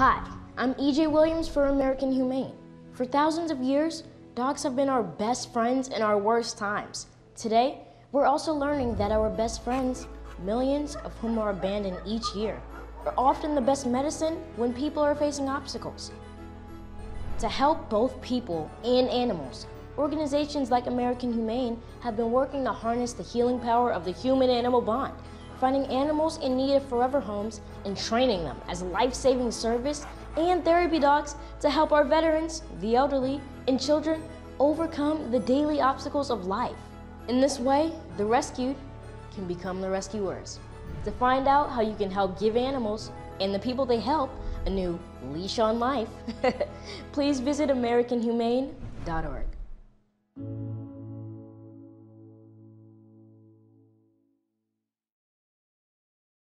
Hi, I'm EJ Williams for American Humane. For thousands of years, dogs have been our best friends in our worst times. Today, we're also learning that our best friends, millions of whom are abandoned each year, are often the best medicine when people are facing obstacles. To help both people and animals, organizations like American Humane have been working to harness the healing power of the human animal bond finding animals in need of forever homes and training them as life-saving service and therapy dogs to help our veterans, the elderly, and children overcome the daily obstacles of life. In this way, the rescued can become the rescuers. To find out how you can help give animals and the people they help a new leash on life, please visit AmericanHumane.org.